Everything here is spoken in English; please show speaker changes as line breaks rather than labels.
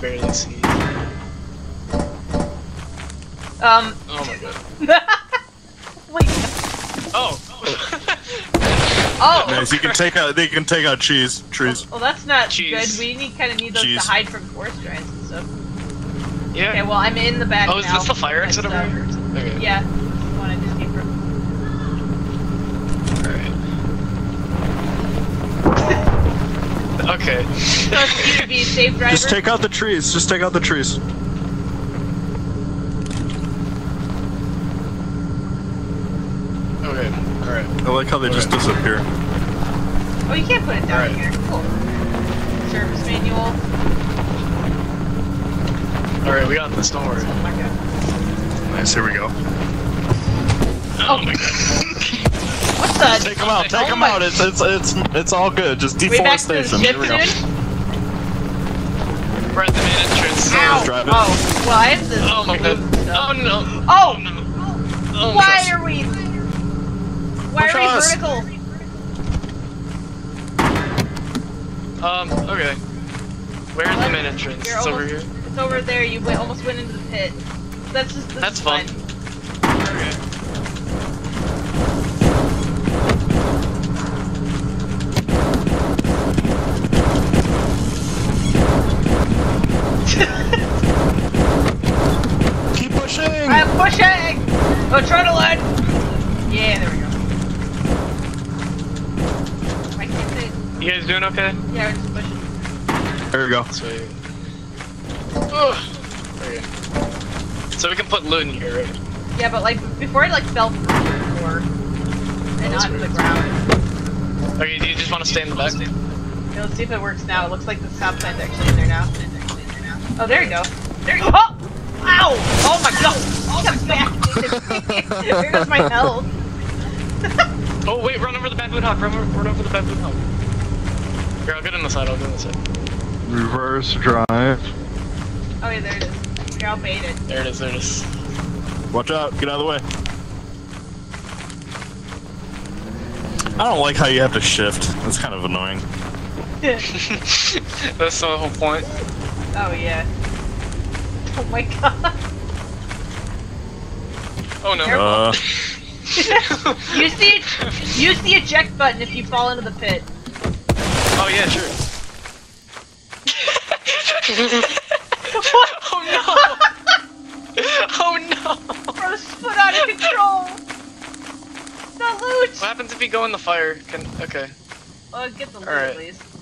barely see.
Um.
Oh my god.
Wait.
Oh.
Oh.
Nice. You can take out. They can take out cheese trees.
Well, that's not
Cheese.
good. We need kind of need those
Cheese.
to hide from forest giants and stuff.
yeah.
Okay, well I'm in the back
oh, is
now.
this the fire exit over
uh,
here? Okay.
Yeah. This is the one I just came from.
Alright. Okay.
So it's you to be a safe driver.
Just take out the trees. Just take out the trees.
Okay. Alright.
I like how they just disappear.
Oh, you can't put it down
Alright.
here. Cool. Service manual.
Alright, we got this, don't worry.
Oh my god.
Nice. Here we go.
Oh, oh my god.
What?
Take them out. Take
Oh
them out. It's it's it's it's all good. Just
We back to the
deforestation. Here we go.
soon?
We're at the main entrance.
Ow!
drive it.
Oh, well I have this.
Oh my god. Oh no.
Oh!
no. Oh
Why
my
are we? Why
Push
are we
us.
vertical?
Um, okay. Where's the main entrance?
You're
It's over here.
It's over there. You went, almost went into the pit. That's just. This
That's
is
fun.
Pushing.
Oh, Trundling. Yeah, there we go. I can't say.
You guys doing okay?
Yeah, we're just pushing.
There we go.
Sweet. Ugh. Okay. So we can put loot in here, right?
Yeah, but like before I like fell through the floor and
That's
onto the
weird.
ground.
Okay, do you just want to stay in the back?
Okay, let's see if it works now. It looks like the stop sign's actually in there now. Oh, there you go. There you go. Oh! Back! there my health.
Oh wait, run over the baboon hawk. Run over, run over the baboon hawk. Here, I'll get in the side. I'll get in the side.
Reverse drive.
Oh yeah, there it is. Here, I'll bait it.
There it is. There it is.
Watch out. Get out of the way. I don't like how you have to shift. That's kind of annoying.
That's the whole point.
oh yeah. Oh my god.
Oh no.
Uh,
use the use the eject button if you fall into the pit.
Oh yeah, sure. what? oh no! oh no!
Bro, this is foot out of control. The loot.
What happens if you go in the fire? Can okay.
Well, get the loot
Alright.
at least.